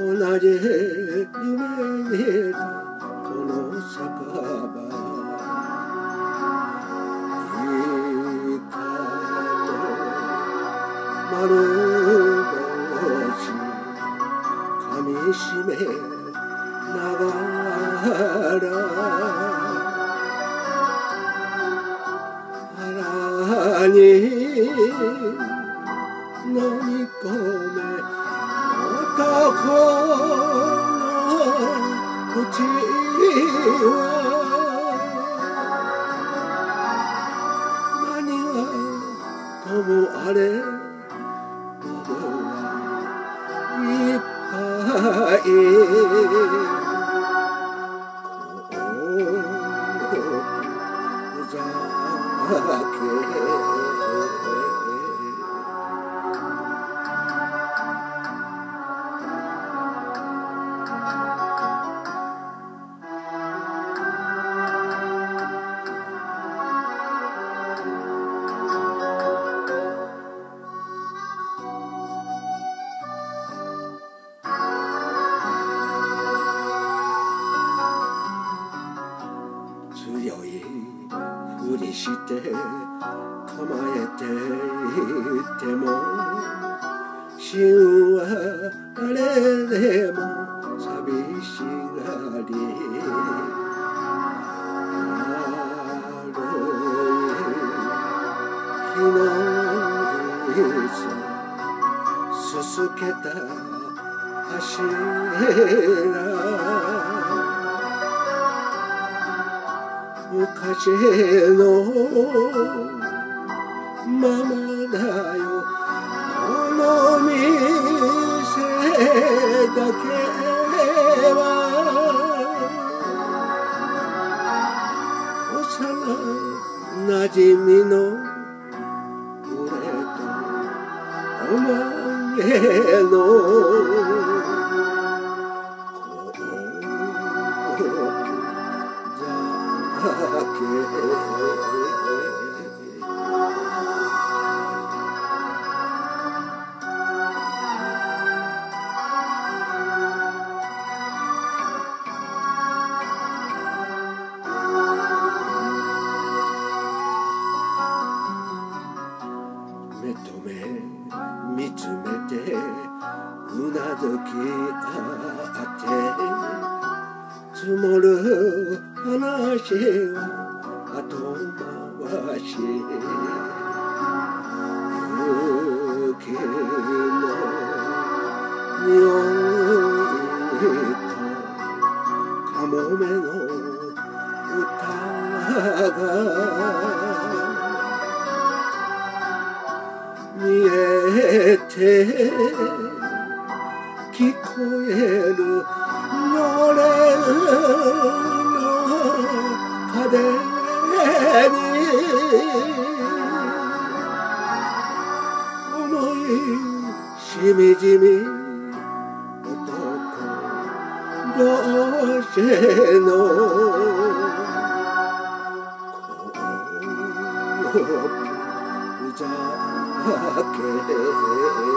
同じ夢見たこの酒場いいかと丸かみしめながら腹に飲み込め男の口は何がともあれ喉はいっぱいして構えていても芯は誰でも寂しがり。悪い日の水すすけた柱昔のままだよ。この店だけは幼なじみの俺とお前の目と目見つめてうなずき合って。積もる話を後回し雪の匂いとカモメの歌が見えて聞こえる風に思いしみじみ男どうしてのこうじゃけ